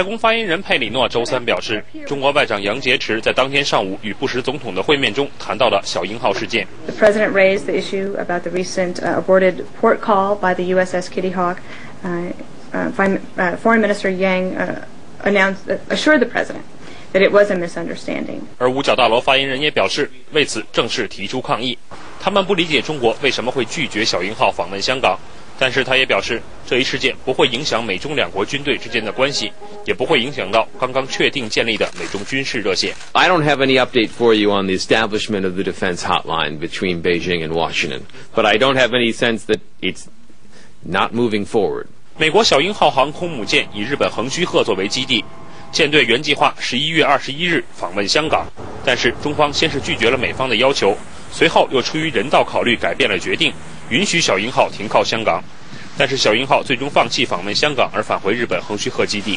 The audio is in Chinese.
白宫发言人佩里诺周三表示，中国外长杨洁篪在当天上午与布什总统的会面中谈到了小鹰号事件。The president raised the issue about the recent aborted port call by the USS Kitty Hawk. Foreign Minister Yang announced, assured the president that it was a misunderstanding. 而五角大楼发言人也表示，为此正式提出抗议。他们不理解中国为什么会拒绝小鹰号访问香港。但是他也表示，这一事件不会影响美中两国军队之间的关系，也不会影响到刚刚确定建立的美中军事热线。I don't have any update for you on the establishment of the defense hotline between Beijing and Washington, but I don't have any sense that it's not moving forward. 美国小鹰号航空母舰以日本横须贺作为基地，舰队原计划十一月二十一日访问香港，但是中方先是拒绝了美方的要求，随后又出于人道考虑改变了决定。允许小鹰号停靠香港，但是小鹰号最终放弃访问香港，而返回日本横须贺基地。